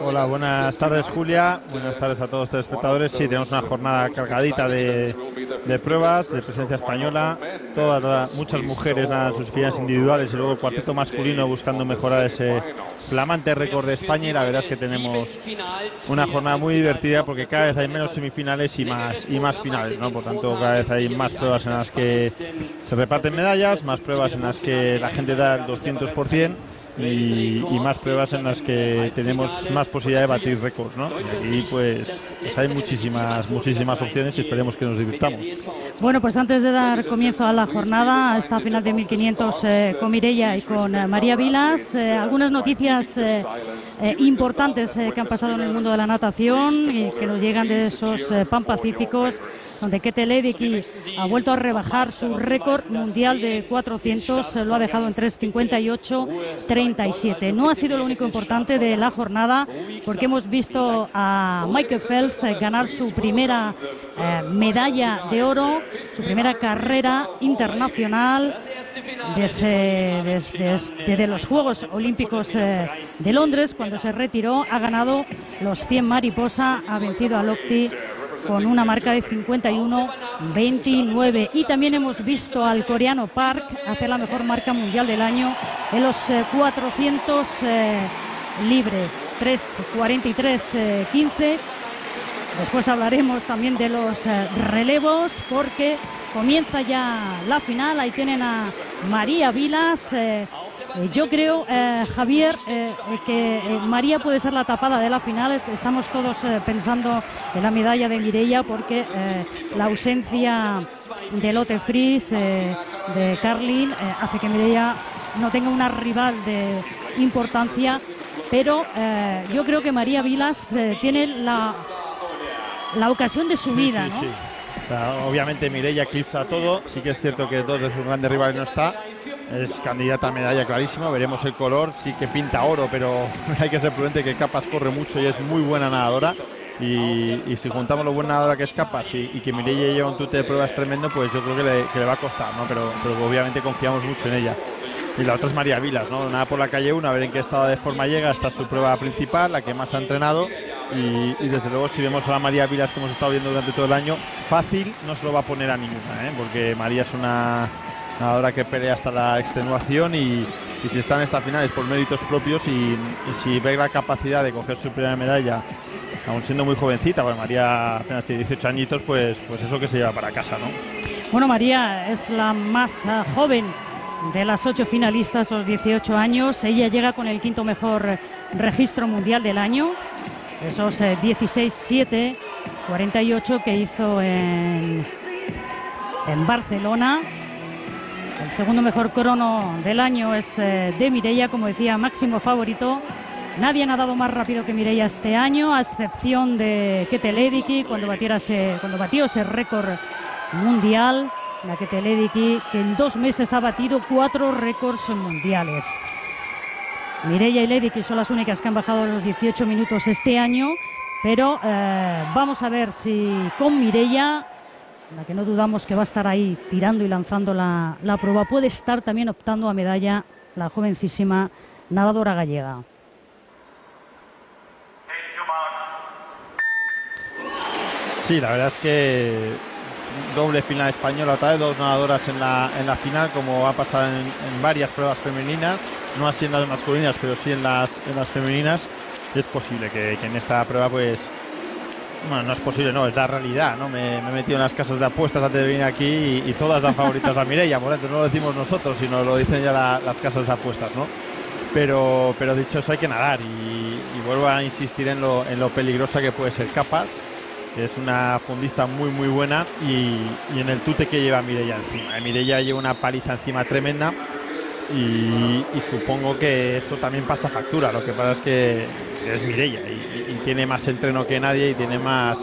Hola, buenas tardes Julia, buenas tardes a todos los telespectadores. Sí, tenemos una jornada cargadita de, pruebas, de presencia española. Todas muchas mujeres a sus finales individuales y luego el cuarteto masculino buscando mejorar ese flamante récord de España. Y la verdad es que tenemos una jornada muy divertida porque cada vez hay menos semifinales y más y más finales, ¿no? Por tanto, cada vez hay más pruebas en las que se reparten medallas, más pruebas en las que la gente da el 200% y, más pruebas en las que tenemos más posibilidad de batir récords, ¿no? Y pues, pues, hay muchísimas, muchísimas opciones y esperemos que nos divirtamos. Bueno, pues antes de dar comienzo a la jornada, a esta final de 1500 eh, con Mireia y con eh, María Vilas, eh, algunas noticias importantes que han pasado en el mundo de la natación y que nos llegan de esos pan pacíficos, donde Kete Ledecky ha vuelto a rebajar su récord mundial de 400, lo ha dejado en 358. No ha sido lo único importante de la jornada porque hemos visto a Michael Phelps eh, ganar su primera eh, medalla de oro, su primera carrera internacional desde, desde, los Juegos Olímpicos eh, de Londres, cuando se retiró, ha ganado los 100 mariposa, ha vencido a Locti con una marca de 51-29. Y también hemos visto al coreano Park hacer la mejor marca mundial del año en los 400 eh, eh, libre, 3.43-15. Después hablaremos también de los eh, relevos porque comienza ya la final. Ahí tienen a María Vilas. Yo creo, Javier, que María puede ser la tapada de la final. Estamos todos pensando en la medalla de Mireia porque la ausencia de Lotte Fries, de Carlin, hace que Mireia no tenga una rival de importancia. Pero yo creo que María Vilas tiene la, la ocasión de su vida, ¿no? obviamente Mireia eclipsa todo. Sí que es cierto que dos de sus grandes rivales no está es candidata a medalla clarísima. Veremos el color, sí que pinta oro, pero hay que ser prudente que Capas corre mucho y es muy buena nadadora. Y, si juntamos lo buena nadadora que es Capas y, que Mireille lleva un tute de pruebas tremendo, pues yo creo que le, va a costar, ¿no? Pero, obviamente confiamos mucho en ella. Y la otra es María Vilas, ¿no? Nada por la calle 1, a ver en qué estado de forma llega. Esta es su prueba principal, la que más ha entrenado. Y, desde luego, si vemos a la María Vilas que hemos estado viendo durante todo el año, fácil no se lo va a poner a ninguna, ¿eh? porque María es una ahora que pelea hasta la extenuación y, si está en esta final es por méritos propios y, si ve la capacidad de coger su primera medalla, aún siendo muy jovencita, bueno, María apenas tiene 18 añitos, pues, pues eso que se lleva para casa, ¿no? Bueno, María es la más eh, joven de las ocho finalistas, los 18 años. Ella llega con el quinto mejor registro mundial del año, esos 16-7, eh, 48 que hizo en, en Barcelona. El segundo mejor crono del año es eh, de Mireia, como decía, máximo favorito. Nadie ha nadado más rápido que Mireia este año, a excepción de Ketelediki, cuando, cuando batió ese récord mundial. La Ketelediki, que en dos meses ha batido cuatro récords mundiales. Mireia y Lediki son las únicas que han bajado los 18 minutos este año, pero eh, vamos a ver si con Mireia la que no dudamos que va a estar ahí tirando y lanzando la, prueba, puede estar también optando a medalla la jovencísima nadadora gallega. Sí, la verdad es que doble final española, otra vez dos nadadoras en la, en la final, como va a pasar en, varias pruebas femeninas, no así en las masculinas, pero sí en las, en las femeninas. Es posible que, en esta prueba pues bueno, no es posible, no, es la realidad, ¿no? Me, he metido en las casas de apuestas antes de venir aquí y, todas dan favoritas a Mireia, por no lo decimos nosotros, sino lo dicen ya las casas de apuestas, ¿no? Pero, pero dicho eso hay que nadar y, vuelvo a insistir en lo, en lo peligrosa que puede ser Capas, que es una fundista muy muy buena y, en el tute que lleva Mireia encima. Mireia lleva una paliza encima tremenda y, supongo que eso también pasa factura, lo que pasa es que es Mireia y, tiene más entreno que nadie y tiene más,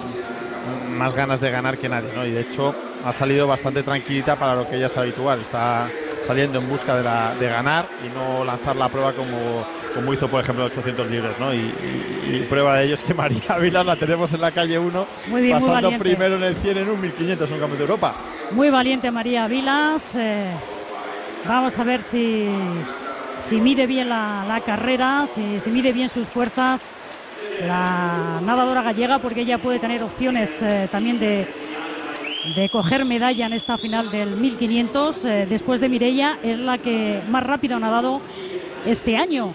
más ganas de ganar que nadie, ¿no? Y de hecho ha salido bastante tranquilita para lo que ella es habitual. Está saliendo en busca de, la, de ganar y no lanzar la prueba como, como hizo, por ejemplo, 800 libres, ¿no? Y, prueba de ello es que María Vilas la tenemos en la calle 1, pasando primero en el 100 en un 1500 en un campeonato de Europa. Muy valiente María Vilas. Eh, vamos a ver si, si mide bien la, carrera, si, si mide bien sus fuerzas la nadadora gallega porque ella puede tener opciones eh, también de, de coger medalla en esta final del 1500. Eh, después de Mirella es la que más rápido ha nadado este año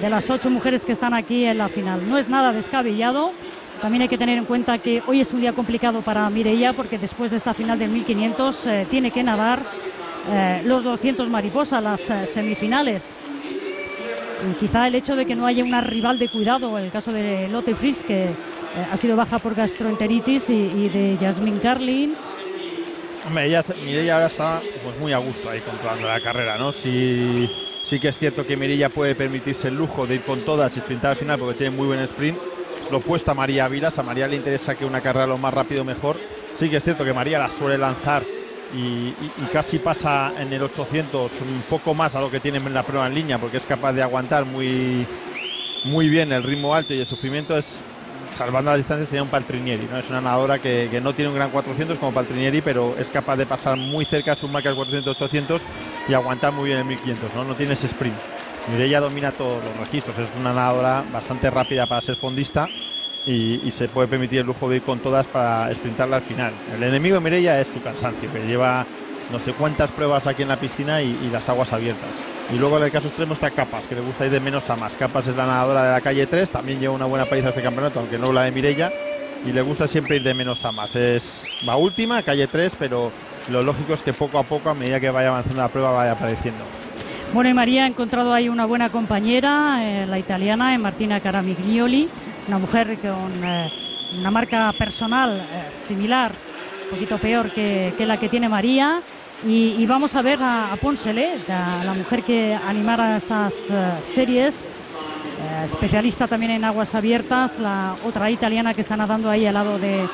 de las ocho mujeres que están aquí en la final. No es nada descabellado. También hay que tener en cuenta que hoy es un día complicado para Mireia porque después de esta final del 1500 eh, tiene que nadar los 200 mariposas, las semifinales quizá el hecho de que no haya una rival de cuidado, el caso de Lotte Fries, que eh, ha sido baja por gastroenteritis, y, de Jasmine Carlin. Hombre, ella, ahora está pues, muy a gusto ahí controlando la carrera, ¿no? Sí, sí que es cierto que Mirella puede permitirse el lujo de ir con todas y sprintar al final porque tiene muy buen sprint. lo opuesto a María Vilas, a María le interesa que una carrera lo más rápido mejor. Sí que es cierto que María la suele lanzar y, casi pasa en el 800 un poco más a lo que tiene en la prueba en línea porque es capaz de aguantar muy, muy bien el ritmo alto y el sufrimiento es salvando la distancia sería un Paltrinieri ¿no? es una nadadora que, no tiene un gran 400 como Paltrinieri pero es capaz de pasar muy cerca de sus marcas 400-800 y aguantar muy bien el 1500 ¿no? no tiene ese sprint ella domina todos los registros es una nadadora bastante rápida para ser fondista y, se puede permitir el lujo de ir con todas para sprintarla al final. El enemigo de Mireia es su cansancio, que lleva no sé cuántas pruebas aquí en la piscina y, las aguas abiertas. Y luego en el caso extremo está Capas, que le gusta ir de menos a más. Capas es la nadadora de la calle 3, también lleva una buena paliza este campeonato, aunque no la de Mireia, y le gusta siempre ir de menos a más. Es va última, calle 3, pero lo lógico es que poco a poco, a medida que vaya avanzando la prueba, vaya apareciendo. Bueno, y María ha encontrado ahí una buena compañera, eh, la italiana, en Martina Caramiglioli una mujer con eh, una marca personal eh, similar, un poquito peor que, la que tiene María. Y, vamos a ver a, a Ponsele, la, mujer que animara esas eh, series, especialista también en aguas abiertas, la otra italiana que está nadando ahí al lado de,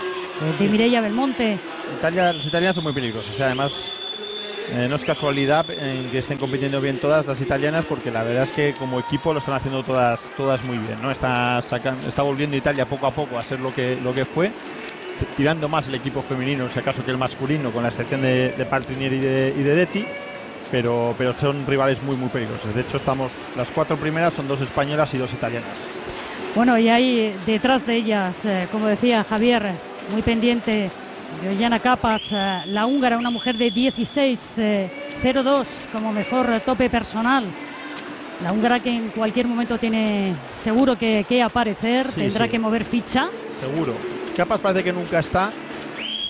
de Mireia Belmonte. Italia, las italianas son muy peligrosas, además eh, no es casualidad en que estén compitiendo bien todas las italianas porque la verdad es que como equipo lo están haciendo todas todas muy bien no está está volviendo Italia poco a poco a ser lo que lo que fue tirando más el equipo femenino en ese caso que el masculino con la excepción de, de Paltrinieri y de, y de Detti pero pero son rivales muy muy peligrosos. De hecho estamos las cuatro primeras son dos españolas y dos italianas. Bueno y ahí detrás de ellas eh, como decía Javier muy pendiente Joyana Capas, eh, la húngara, una mujer de 16-02 eh, como mejor tope personal. La húngara que en cualquier momento tiene seguro que, que aparecer, tendrá que mover ficha. Seguro. Capas parece que nunca está,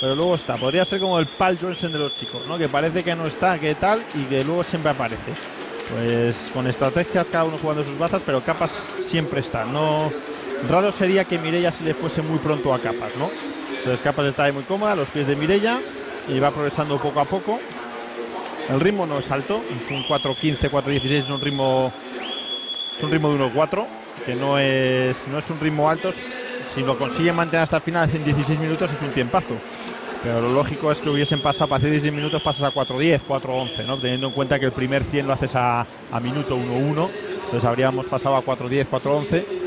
pero luego está. Podría ser como el Paul Johnson de los chicos, ¿no? Que parece que no está, que tal, y que luego siempre aparece. Pues con estrategias cada uno jugando sus bazas, pero Capas siempre está. No raro sería que Mireia se le fuese muy pronto a Capas, ¿no? Entonces Capas está ahí muy cómoda, los pies de Mirella y va progresando poco a poco. El ritmo no es alto, un 4.15, 4.16 es un ritmo es un ritmo de 1.4, que no es no es un ritmo alto, si lo consigue mantener hasta el final en 16 minutos es un tiempazo. Pero lo lógico es que hubiesen pasado para hacer 16 minutos pasas a 4.10, 4.11, ¿no? Teniendo en cuenta que el primer 100 lo haces a, a minuto 1.1, entonces habríamos pasado a 4.10, 4.11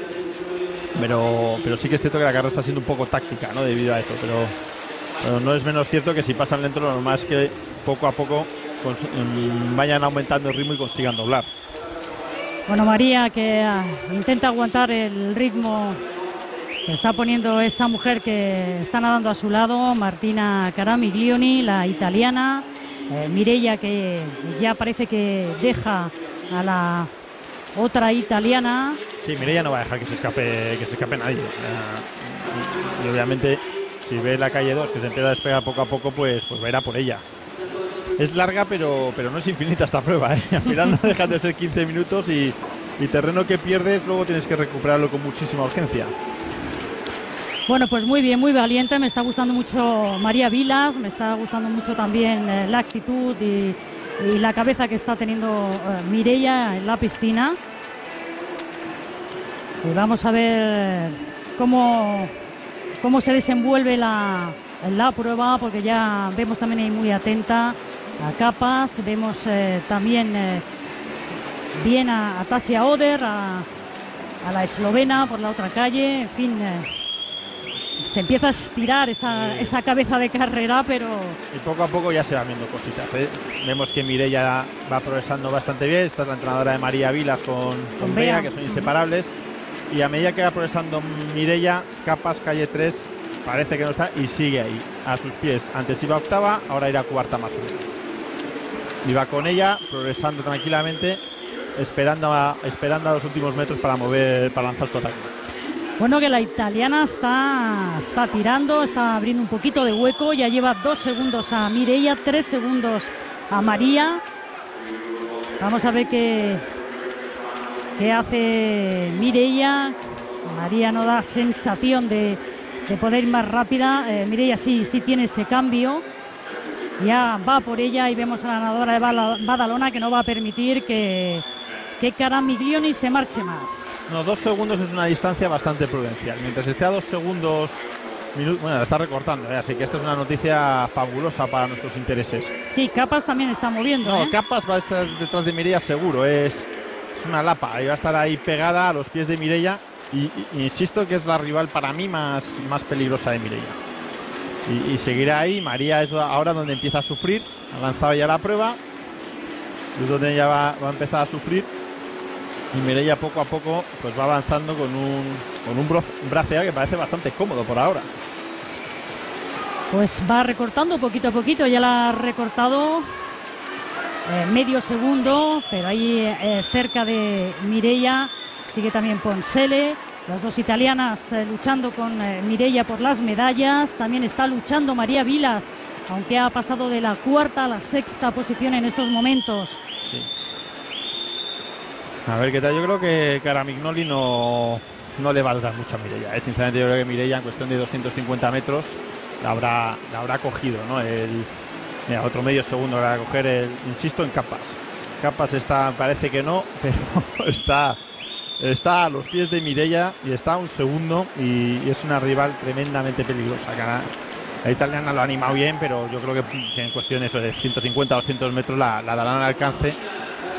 pero, pero sí que es cierto que la carrera está siendo un poco táctica, ¿no? Debido a eso, pero, no es menos cierto que si pasan lento lo normal es que poco a poco mm, vayan aumentando el ritmo y consigan doblar. Bueno, María que ah, intenta aguantar el ritmo que está poniendo esa mujer que está nadando a su lado, Martina Caramiglioni, la italiana, eh, Mirella que ya parece que deja a la otra italiana. Sí, Mireia no va a dejar que se escape, que se escape nadie. y, obviamente, si ve la calle 2 que se empieza a despegar poco a poco, pues, pues va a ir a por ella. Es larga, pero, pero no es infinita esta prueba. ¿eh? Al final no dejan de ser 15 minutos y, terreno que pierdes, luego tienes que recuperarlo con muchísima urgencia. Bueno, pues muy bien, muy valiente. Me está gustando mucho María Vilas, me está gustando mucho también eh, la actitud y, y la cabeza que está teniendo Mireia en la piscina. Y vamos a ver cómo, cómo se desenvuelve la, la prueba, porque ya vemos también ahí muy atenta a Capas, vemos eh, también eh, bien a, Tasia Oder, a, a, la eslovena por la otra calle, en fin se empieza a estirar esa, esa cabeza de carrera, pero... Y poco a poco ya se van viendo cositas. ¿eh? Vemos que Mireia va progresando bastante bien. Esta es la entrenadora de María Vilas con, con, Bea, que son inseparables. y a medida que va progresando Mirella, Capas, calle 3, parece que no está y sigue ahí, a sus pies. Antes iba octava, ahora irá cuarta más o menos. Y va con ella, progresando tranquilamente, esperando a, esperando a los últimos metros para mover, para lanzar su ataque. Bueno, que la italiana está, está tirando, está abriendo un poquito de hueco, ya lleva dos segundos a Mireia, tres segundos a María. Vamos a ver qué, qué hace Mireia. María no da sensación de, de poder ir más rápida. Eh, Mireia sí, sí tiene ese cambio. Ya va por ella y vemos a la ganadora de Badalona que no va a permitir que, que Caramiglioni se marche más. No, dos segundos es una distancia bastante prudencial. Mientras esté a dos segundos, bueno, la está recortando, ¿eh? así que esta es una noticia fabulosa para nuestros intereses. Sí, Capas también está moviendo. No, ¿eh? Capas va a estar detrás de Mireia seguro, es, es una lapa, y va a estar ahí pegada a los pies de Mireia. Y, insisto que es la rival para mí más, más peligrosa de Mireia. Y, seguirá ahí. María es ahora donde empieza a sufrir. Ha lanzado ya la prueba. Es donde ella va, va a empezar a sufrir y Mireia poco a poco pues va avanzando con un, con un que parece bastante cómodo por ahora. Pues va recortando poquito a poquito, ya la ha recortado eh, medio segundo, pero ahí eh, cerca de Mireia sigue también Ponsele, las dos italianas eh, luchando con Mireia por las medallas, también está luchando María Vilas, aunque ha pasado de la cuarta a la sexta posición en estos momentos. A ver qué tal. Yo creo que Caramignoli no, no le va a dar mucho a Mireia. ¿eh? Sinceramente, yo creo que Mireia en cuestión de 250 metros la habrá, la habrá cogido. ¿no? El, otro medio segundo para coger, el, insisto, en capas. Capas está, parece que no, pero está, está a los pies de Mireia y está a un segundo y, es una rival tremendamente peligrosa. La italiana lo ha animado bien, pero yo creo que, en cuestión eso de 150 o 200 metros la, la darán al alcance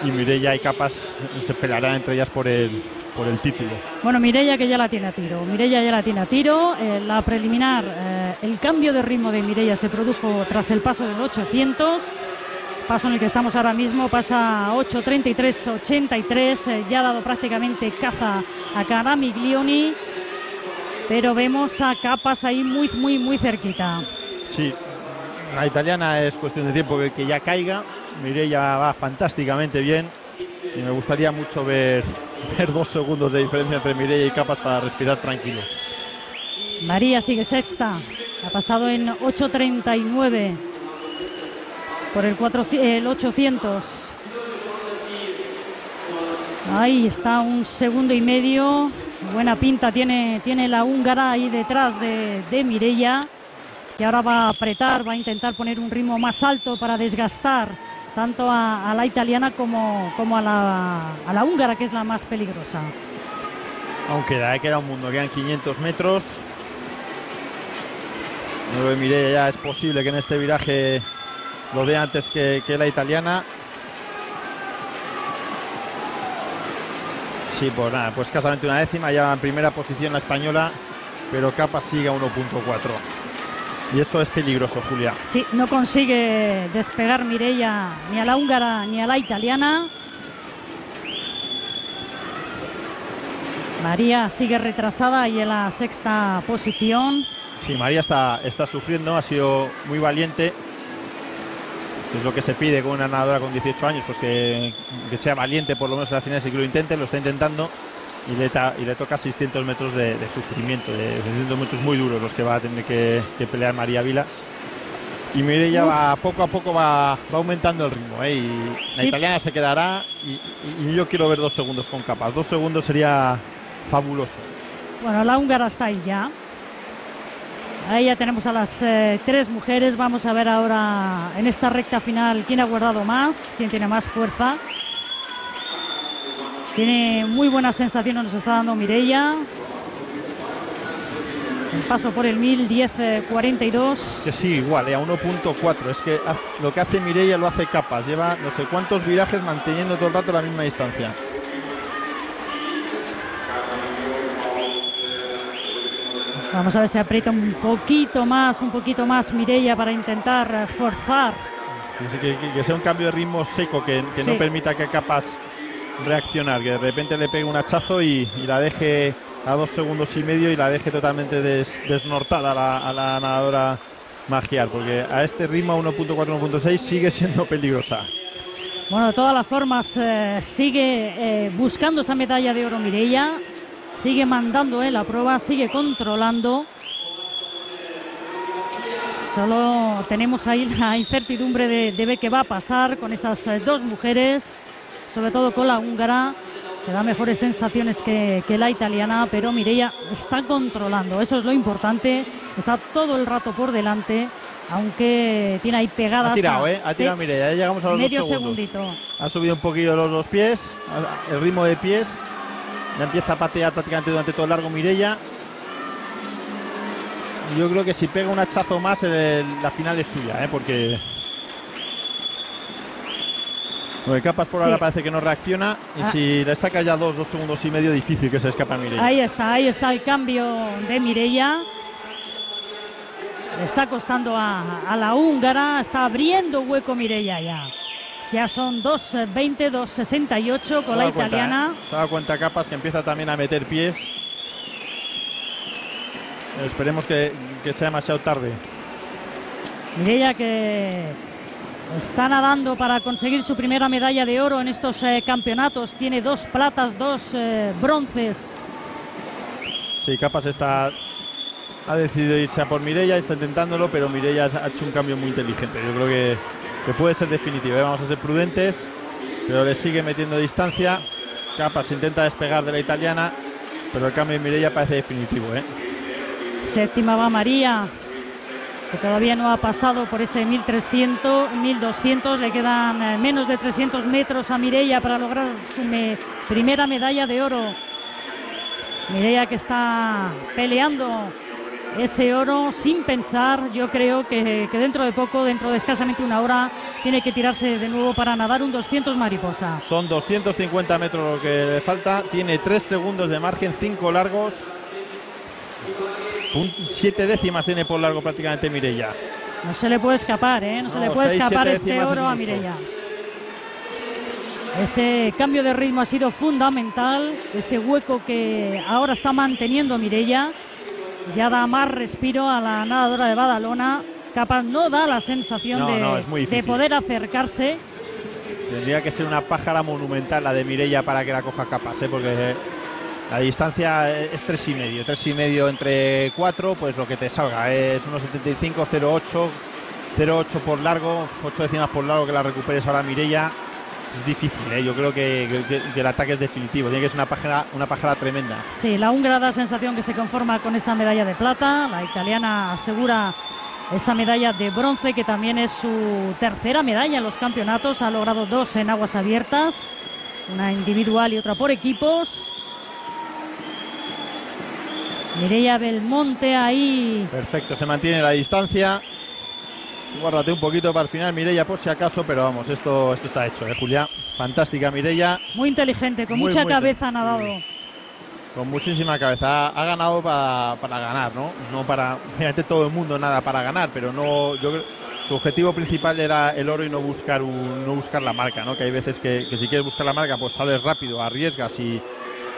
y Mireia y Capas se pelearán entre ellas por el, por el título. Bueno, Mireia que ya la tiene a tiro. Mireia ya la tiene a tiro. Eh, la preliminar, eh, el cambio de ritmo de Mireia se produjo tras el paso del 800. Paso en el que estamos ahora mismo, pasa a 8.33-83. Eh, ya ha dado prácticamente caza a Caramiglioni. Pero vemos a Capas ahí muy, muy, muy cerquita. Sí, la italiana es cuestión de tiempo que ya caiga Mireia va fantásticamente bien y me gustaría mucho ver, ver dos segundos de diferencia entre Mireia y Capas para respirar tranquilo. María sigue sexta, ha pasado en 8.39 por el, 4, el 800. Ahí está un segundo y medio. Buena pinta tiene, tiene la húngara ahí detrás de, de que ahora va a apretar, va a intentar poner un ritmo más alto para desgastar tanto a, la italiana como, como a, la, a, la, húngara, que es la más peligrosa. Aunque queda, queda un mundo, quedan 500 metros. No miré ya, es posible que en este viraje lo dé antes que, la italiana. Sí, pues nada, pues casamente una décima, ya en primera posición la española, pero Capa sigue a 1.4. Y eso es peligroso, Julia. Sí, no consigue despegar Mireia ni a la húngara ni a la italiana. María sigue retrasada y en la sexta posición. Sí, María está, está sufriendo, ha sido muy valiente. Es lo que se pide con una nadadora con 18 años, pues que, que sea valiente por lo menos en la final, y que lo intente, lo está intentando y le, y le toca 600 metros de, sufrimiento, de 600 metros muy duros los que va a tener que, pelear María Vilas. Y Mireia va poco a poco va, va aumentando el ritmo, ¿eh? y la italiana se quedará y, yo quiero ver dos segundos con capas. Dos segundos sería fabuloso. Bueno, la húngara está ahí ya. Ahí ya tenemos a las eh, tres mujeres. Vamos a ver ahora en esta recta final quién ha guardado más, quién tiene más fuerza. Tiene muy buenas sensaciones, nos está dando Mireia. El paso por el 1042. Que sí, igual, eh, a 1.4. Es que lo que hace Mireia lo hace capas. Lleva no sé cuántos virajes manteniendo todo el rato la misma distancia. Vamos a ver si aprieta un poquito más, un poquito más Mireia para intentar forzar. Que, sea un cambio de ritmo seco que, no permita que capas reaccionar, que de repente le pegue un hachazo y, la deje a dos segundos y medio y la deje totalmente desnortada a la, nadadora Magiar, porque a este ritmo 1.4, 1.6 sigue siendo peligrosa. Bueno, de todas las formas, eh, sigue eh, buscando esa medalla de oro Mireia, sigue mandando en la prueba, sigue controlando. Solo tenemos ahí la incertidumbre de, ver qué va a pasar con esas eh, dos mujeres, sobre todo con la húngara, que da mejores sensaciones que, la italiana, pero Mireia está controlando, eso es lo importante, está todo el rato por delante, aunque tiene ahí pegadas. Ha tirado, ¿eh? Ha tirado Mireia, ya llegamos a los Medio dos segundito. Ha subido un poquillo los dos pies, el ritmo de pies, ya empieza a patear prácticamente durante todo el largo Mireia yo creo que si pega un hachazo más, la final es suya, ¿eh? porque. Capas por ahora parece que no reacciona y ah. si le saca ya dos, dos segundos y medio, difícil que se escapa Mireia. Ahí está, ahí está el cambio de Mireia. Le está costando a, la húngara, está abriendo hueco Mireia ya. Ya son 2.20, 2.68 con la italiana. ¿eh? Se da cuenta Capas que empieza también a meter pies Esperemos que, sea demasiado tarde. Mireia que está nadando para conseguir su primera medalla de oro en estos eh, campeonatos. Tiene dos platas, dos eh, bronces. Sí, Capas está ha decidido irse a por Mireia, está intentándolo, pero Mireia ha hecho un cambio muy inteligente. Yo creo que, puede ser definitivo. ¿eh? Vamos a ser prudentes, pero le sigue metiendo distancia. Capas intenta despegar de la italiana, pero el cambio de Mireia parece definitivo. ¿eh? Séptima va María, que todavía no ha pasado por ese 1300, 1200. Le quedan eh, menos de 300 metros a Mireia para lograr su primera medalla de oro. Mireia que está peleando ese oro sin pensar. Yo creo que, que, dentro de poco, dentro de escasamente una hora, tiene que tirarse de nuevo para nadar un 200 mariposa. Son 250 metros lo que le falta. Tiene 3 segundos de margen, 5 largos siete décimas tiene por largo prácticamente Mirella. No se le puede escapar, ¿eh? No, se le puede escapar este oro a Mirella. Ese cambio de ritmo ha sido fundamental. Ese hueco que ahora está manteniendo Mirella ya da más respiro a la nadadora de Badalona. Capaz no da la sensación de, de, poder acercarse. Tendría que ser una pájara monumental la de Mirella para que la coja capaz, ¿eh? porque la distancia es tres y medio, tres y medio entre cuatro, pues lo que te salga es unos 75, 0,8, 0,8 por largo, 8 décimas por largo que la recuperes ahora Mirella. Es difícil, ¿eh? yo creo que, el ataque es definitivo, tiene que ser una pájara, una pájara tremenda. Sí, la húngara sensación que se conforma con esa medalla de plata, la italiana asegura esa medalla de bronce que también es su tercera medalla en los campeonatos, ha logrado dos en aguas abiertas, una individual y otra por equipos. Mireia Belmonte ahí. Perfecto, se mantiene la distancia. Guárdate un poquito para el final, Mireia, por si acaso, pero vamos, esto, esto está hecho, ¿eh, Julia? Fantástica, Mireia. Muy inteligente, con mucha cabeza ha nadado. Con muchísima cabeza. Ha, ganado para, ganar, ¿no? No para. Todo el mundo nada para ganar, pero no. Yo su objetivo principal era el oro y no buscar un, no buscar la marca, ¿no? Que hay veces que, que si quieres buscar la marca, pues sales rápido, arriesgas y,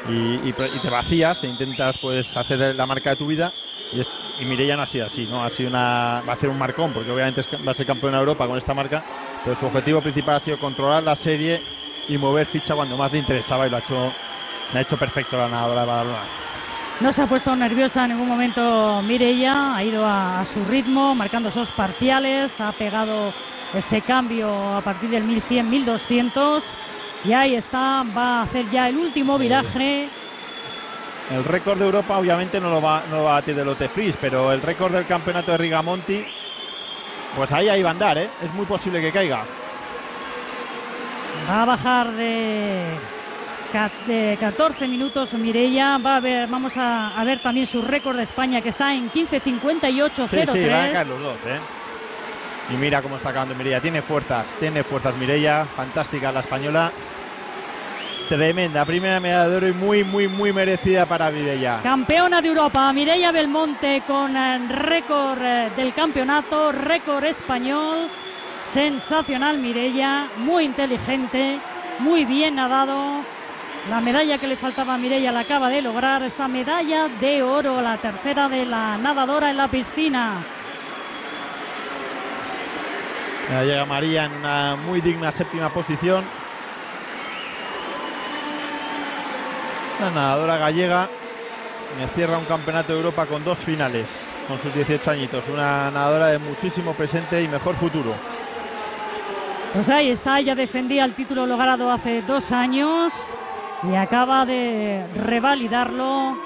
y, te vacías e intentas pues hacer la marca de tu vida y, y Mireia no ha sido así, ¿no? Ha sido una, va a ser un marcón porque obviamente va a ser campeón de Europa con esta marca, pero su objetivo principal ha sido controlar la serie y mover ficha cuando más le interesaba y lo ha hecho, ha hecho perfecto la nadadora de Badalona. No se ha puesto nerviosa en ningún momento Mireia, ha ido a, su ritmo, marcando esos parciales, ha pegado ese cambio a partir del 1100-1200 y ahí está, va a hacer ya el último viraje. El récord de Europa obviamente no lo va, no lo va a batir de Lotte Fris, pero el récord del campeonato de Rigamonti, pues ahí ahí va a andar, ¿eh? es muy posible que caiga. Va a bajar de, 14 minutos Mireia. Va a ver, vamos a, ver también su récord de España que está en 15.58.03. Sí, sí, van a caer los dos, ¿eh? Y mira cómo está acabando Mireia. Tiene fuerzas, tiene fuerzas Mireia. Fantástica la española. Tremenda, primera medalla de oro y muy, muy, muy merecida para Mireia. Campeona de Europa, Mireia Belmonte con eh, récord eh, del campeonato, récord español. Sensacional Mireia, muy inteligente, muy bien nadado. La medalla que le faltaba a Mireia la acaba de lograr, esta medalla de oro, la tercera de la nadadora en la piscina. Llega María en una muy digna séptima posición. La nadadora gallega me cierra un campeonato de Europa con dos finales, con sus 18 añitos. Una nadadora de muchísimo presente y mejor futuro. Pues ahí está, ella defendía el título logrado hace dos años y acaba de revalidarlo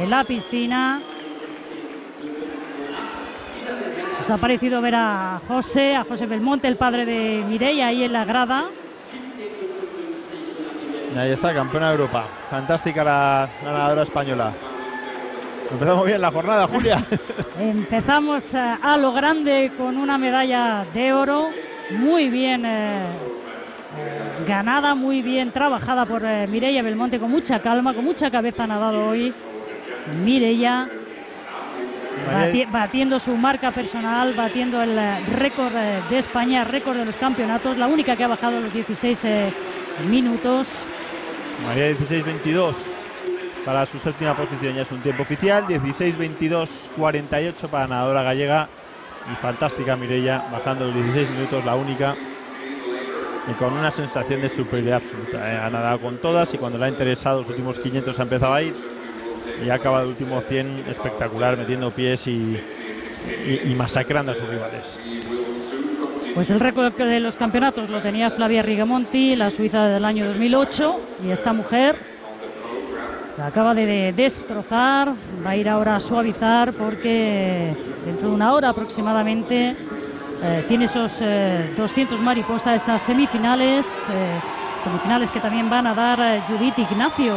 en la piscina. Nos ha parecido ver a José, a José Belmonte, el padre de Mireia, ahí en la grada. Y ahí está, campeona de Europa. Fantástica la, la nadadora española. Empezamos bien la jornada, Julia. Empezamos eh, a lo grande con una medalla de oro, muy bien eh, eh, ganada, muy bien trabajada por eh, Mireia Belmonte, con mucha calma, con mucha cabeza ha nadado hoy. Mireia bati- batiendo su marca personal, batiendo el récord de España, récord de los campeonatos, la única que ha bajado los 16 eh, minutos. María 16-22 para su séptima posición, ya es un tiempo oficial. 16-22-48 para nadadora gallega. Y fantástica Mireia, bajando los 16 minutos, la única. Y con una sensación de superioridad absoluta. ¿eh? Ha nadado con todas y cuando le ha interesado los últimos 500 ha empezado a ir. Y ha acabado el último 100 espectacular, metiendo pies y- y masacrando a sus rivales. Pues el récord de los campeonatos lo tenía Flavia Rigamonti, la suiza del año 2008, y esta mujer la acaba de, de destrozar, va a ir ahora a suavizar porque dentro de una hora aproximadamente eh, tiene esos eh, 200 mariposas, esas semifinales, eh, semifinales que también van a dar eh, Judith Ignacio.